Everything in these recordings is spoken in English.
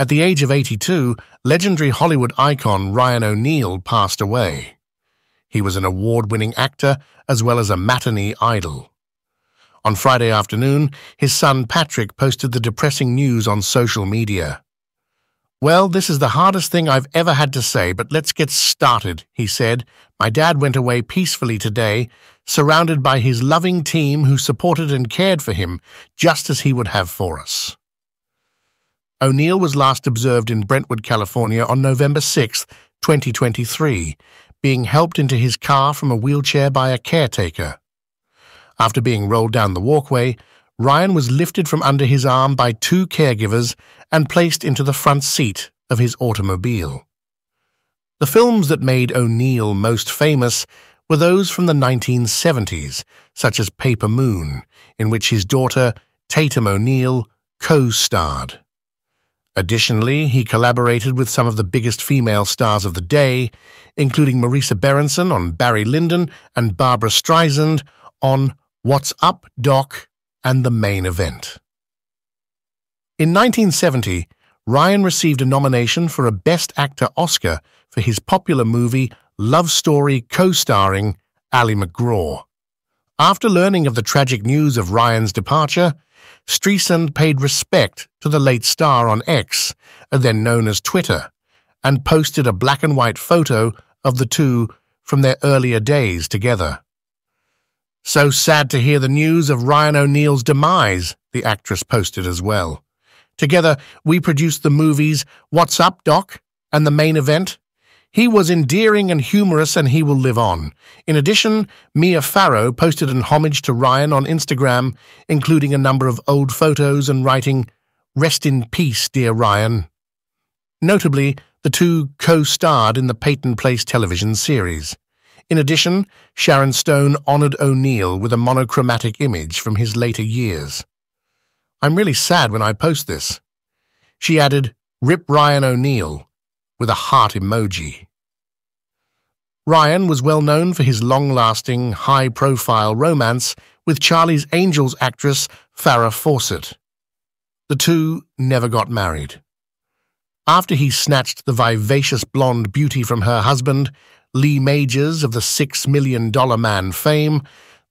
At the age of 82, legendary Hollywood icon Ryan O'Neal passed away. He was an award-winning actor as well as a matinee idol. On Friday afternoon, his son Patrick posted the depressing news on social media. Well, this is the hardest thing I've ever had to say, but let's get started, he said. My dad went away peacefully today, surrounded by his loving team who supported and cared for him, just as he would have for us. O'Neal was last observed in Brentwood, California on November 6, 2023, being helped into his car from a wheelchair by a caretaker. After being rolled down the walkway, Ryan was lifted from under his arm by two caregivers and placed into the front seat of his automobile. The films that made O'Neal most famous were those from the 1970s, such as Paper Moon, in which his daughter, Tatum O'Neal, co-starred. Additionally, he collaborated with some of the biggest female stars of the day, including Marisa Berenson on Barry Lyndon and Barbra Streisand on What's Up, Doc? and The Main Event. In 1970, Ryan received a nomination for a Best Actor Oscar for his popular movie Love Story co-starring Ali MacGraw. After learning of the tragic news of Ryan's departure, Streisand paid respect to the late star on X, then known as Twitter, and posted a black and white photo of the two from their earlier days together. So sad to hear the news of Ryan O'Neal's demise, the actress posted as well. Together, we produced the movies What's Up, Doc? and The Main Event, he was endearing and humorous, and he will live on. In addition, Mia Farrow posted an homage to Ryan on Instagram, including a number of old photos and writing, Rest in peace, dear Ryan. Notably, the two co-starred in the Peyton Place television series. In addition, Sharon Stone honored O'Neal with a monochromatic image from his later years. I'm really sad when I post this. She added, Rip Ryan O'Neal, with a heart emoji. Ryan was well known for his long-lasting, high-profile romance with Charlie's Angels actress Farrah Fawcett. The two never got married. After he snatched the vivacious blonde beauty from her husband, Lee Majors of the Six Million Dollar Man fame,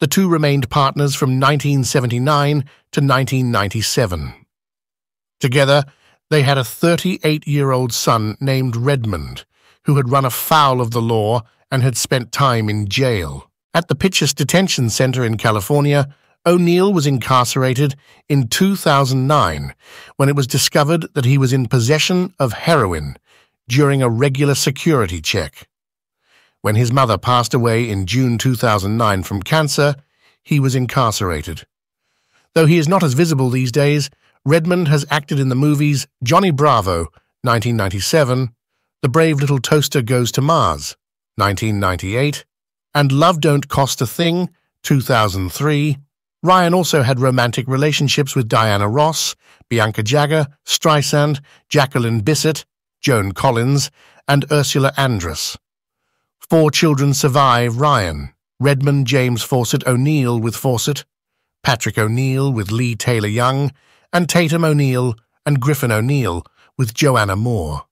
the two remained partners from 1979 to 1997. Together, they had a 38-year-old son named Redmond, who had run afoul of the law and had spent time in jail. At the Pitchess Detention Center in California, O'Neal was incarcerated in 2009 when it was discovered that he was in possession of heroin during a regular security check. When his mother passed away in June 2009 from cancer, he was incarcerated. Though he is not as visible these days, Redmond has acted in the movies Johnny Bravo, 1997, The Brave Little Toaster Goes to Mars, 1998, and Love Don't Cost a Thing, 2003. Ryan also had romantic relationships with Diana Ross, Bianca Jagger, Streisand, Jacqueline Bisset, Joan Collins, and Ursula Andress. Four children survive Ryan, Redmond James Fawcett O'Neal with Fawcett, Patrick O'Neal with Leigh Taylor-Young, and Tatum O'Neal and Griffin O'Neal with Joanna Moore.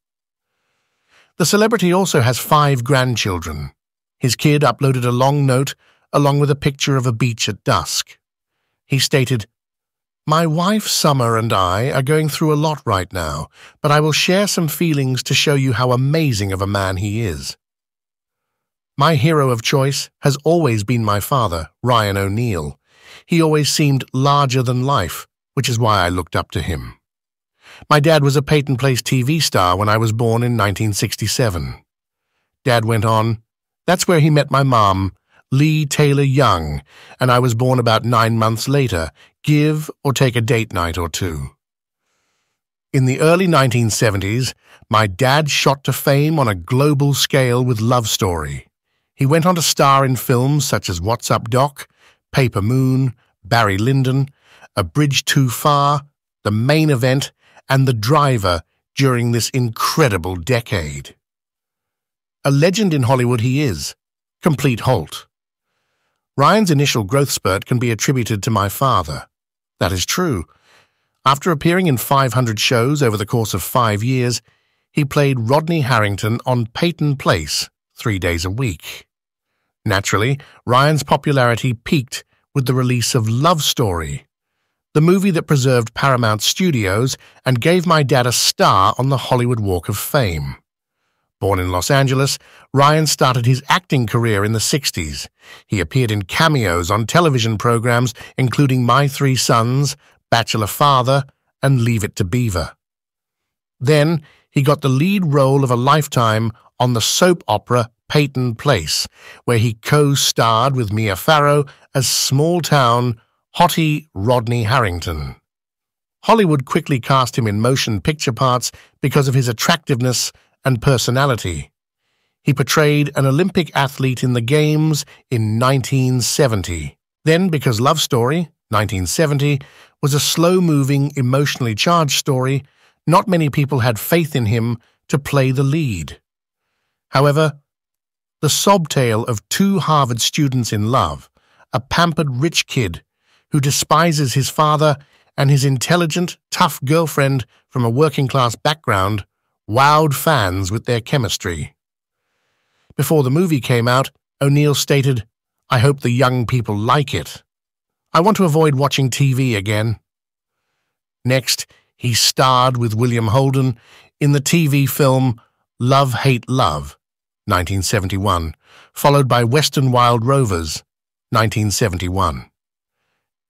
The celebrity also has five grandchildren. His kid uploaded a long note along with a picture of a beach at dusk. He stated, My wife Summer and I are going through a lot right now, but I will share some feelings to show you how amazing of a man he is. My hero of choice has always been my father, Ryan O'Neal. He always seemed larger than life, which is why I looked up to him. My dad was a Peyton Place TV star when I was born in 1967. Dad went on, That's where he met my mom, Leigh Taylor-Young, and I was born about nine months later, give or take a date night or two. In the early 1970s, my dad shot to fame on a global scale with Love Story. He went on to star in films such as What's Up Doc, Paper Moon, Barry Lyndon, a Bridge Too Far, the main event, and the driver during this incredible decade. A legend in Hollywood he is, complete halt. Ryan's initial growth spurt can be attributed to my father. That is true. After appearing in 500 shows over the course of five years, he played Rodney Harrington on Peyton Place three days a week. Naturally, Ryan's popularity peaked with the release of Love Story, the movie that preserved Paramount Studios and gave my dad a star on the Hollywood Walk of Fame. Born in Los Angeles, Ryan started his acting career in the 60s. He appeared in cameos on television programs including My Three Sons, Bachelor Father, and Leave It to Beaver. Then, he got the lead role of a lifetime on the soap opera Peyton Place, where he co-starred with Mia Farrow as small-town hottie Rodney Harrington. Hollywood quickly cast him in motion picture parts because of his attractiveness and personality. He portrayed an Olympic athlete in the Games in 1970. Then, because Love Story, 1970, was a slow-moving, emotionally charged story, not many people had faith in him to play the lead. However, the sob tale of two Harvard students in love, a pampered rich kid who despises his father and his intelligent, tough girlfriend from a working-class background, wowed fans with their chemistry. Before the movie came out, O'Neal stated, I hope the young people like it. I want to avoid watching TV again. Next, he starred with William Holden in the TV film Love, Hate, Love, 1971, followed by Western Wild Rovers, 1971.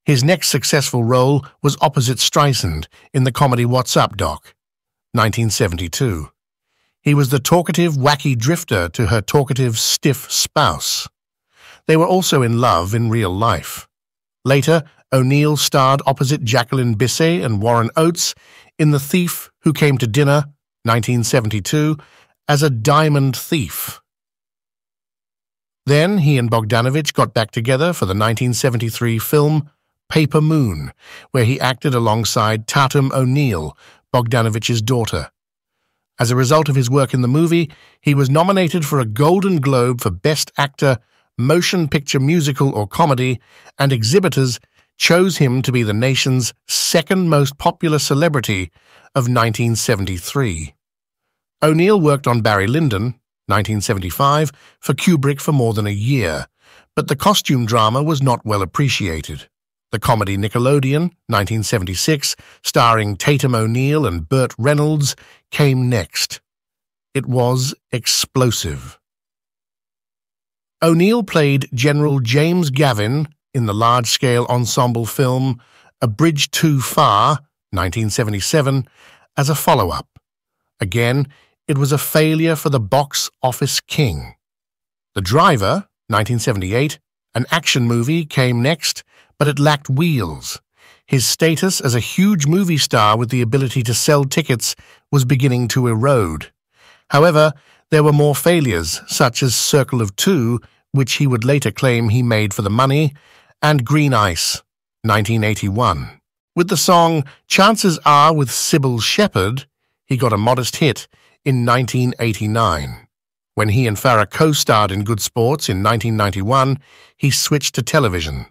His next successful role was opposite Streisand in the comedy What's Up, Doc, 1972. He was the talkative, wacky drifter to her talkative, stiff spouse. They were also in love in real life. Later, O'Neal starred opposite Jacqueline Bisset and Warren Oates in The Thief Who Came to Dinner, 1972, as a diamond thief. Then he and Bogdanovich got back together for the 1973 film Paper Moon, where he acted alongside Tatum O'Neal, Bogdanovich's daughter. As a result of his work in the movie, he was nominated for a Golden Globe for Best Actor, Motion Picture Musical or Comedy, and exhibitors chose him to be the nation's second most popular celebrity of 1973. O'Neal worked on Barry Lyndon, 1975, for Kubrick for more than a year, but the costume drama was not well appreciated. The comedy Nickelodeon, 1976, starring Tatum O'Neal and Burt Reynolds, came next. It was explosive. O'Neal played General James Gavin in the large-scale ensemble film A Bridge Too Far, 1977, as a follow-up. Again, it was a failure for the box office king. The Driver, 1978, an action movie, came next, but it lacked wheels. His status as a huge movie star with the ability to sell tickets was beginning to erode. However, there were more failures, such as Circle of Two, which he would later claim he made for the money, and Green Ice, 1981. With the song Chances Are with Cybill Shepherd, he got a modest hit in 1989. When he and Farrah co-starred in Good Sports in 1991, he switched to television.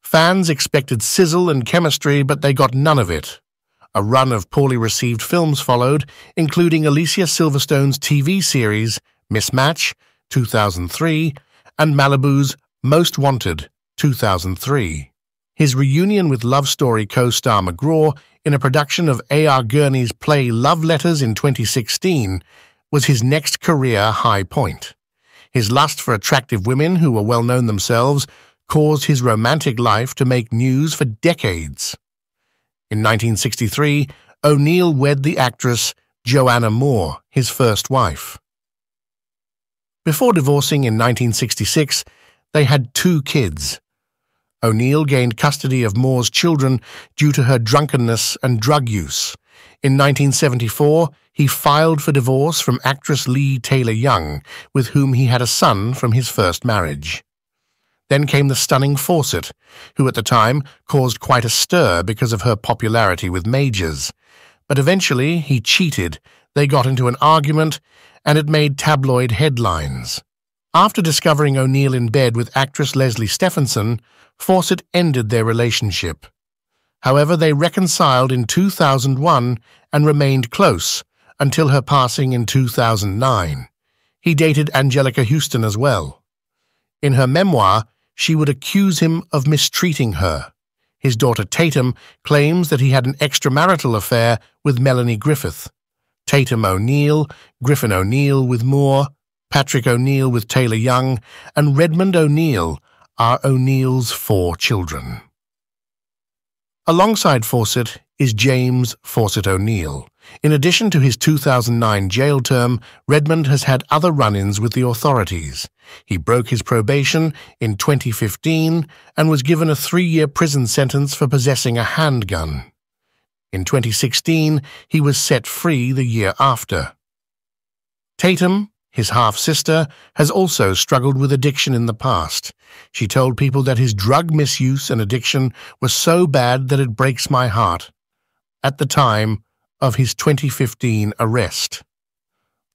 Fans expected sizzle and chemistry, but they got none of it. A run of poorly received films followed, including Alicia Silverstone's TV series Miss Match, 2003, and Malibu's Most Wanted, 2003. His reunion with Love Story co-star MacGraw in a production of A.R. Gurney's play Love Letters in 2016 was his next career high point. His lust for attractive women who were well known themselves caused his romantic life to make news for decades. In 1963, O'Neal wed the actress Joanna Moore, his first wife. Before divorcing in 1966, they had two kids. O'Neal gained custody of Moore's children due to her drunkenness and drug use. In 1974, he filed for divorce from actress Leigh Taylor-Young, with whom he had a son from his first marriage. Then came the stunning Fawcett, who at the time caused quite a stir because of her popularity with majors. But eventually he cheated, they got into an argument, and it made tabloid headlines. After discovering O'Neal in bed with actress Leslie Stefanson, Fawcett ended their relationship. However, they reconciled in 2001 and remained close until her passing in 2009. He dated Anjelica Huston as well. In her memoir, she would accuse him of mistreating her. His daughter Tatum claims that he had an extramarital affair with Melanie Griffith. Tatum O'Neal, Griffin O'Neal with Moore, Patrick O'Neal with Taylor Young, and Redmond O'Neal are O'Neal's four children. Alongside Fawcett is James Fawcett O'Neal. In addition to his 2009 jail term, Redmond has had other run-ins with the authorities. He broke his probation in 2015 and was given a three-year prison sentence for possessing a handgun. In 2016, he was set free the year after. Tatum, his half-sister, has also struggled with addiction in the past. She told people that his drug misuse and addiction was so bad that it breaks my heart. At the time of his 2015 arrest.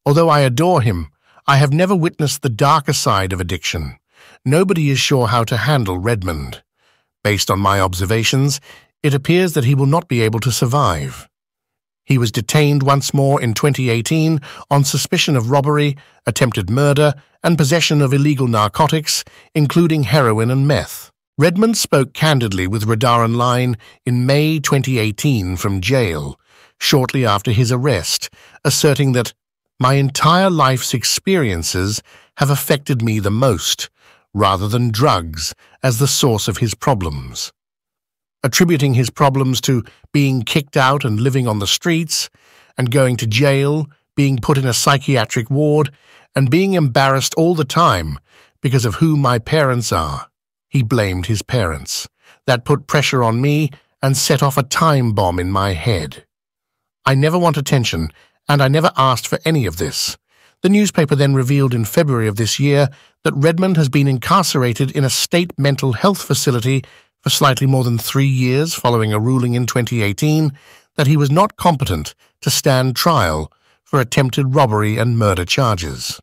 Although I adore him, I have never witnessed the darker side of addiction. Nobody is sure how to handle Redmond. Based on my observations, it appears that he will not be able to survive. He was detained once more in 2018 on suspicion of robbery, attempted murder, and possession of illegal narcotics, including heroin and meth. Redmond spoke candidly with Radar Online in May 2018 from jail, shortly after his arrest, asserting that my entire life's experiences have affected me the most, rather than drugs as the source of his problems attributing his problems to being kicked out and living on the streets, and going to jail, being put in a psychiatric ward, and being embarrassed all the time because of who my parents are. He blamed his parents. That put pressure on me and set off a time bomb in my head. I never want attention, and I never asked for any of this. The newspaper then revealed in February of this year that Redmond has been incarcerated in a state mental health facility for slightly more than three years following a ruling in 2018 that he was not competent to stand trial for attempted robbery and murder charges.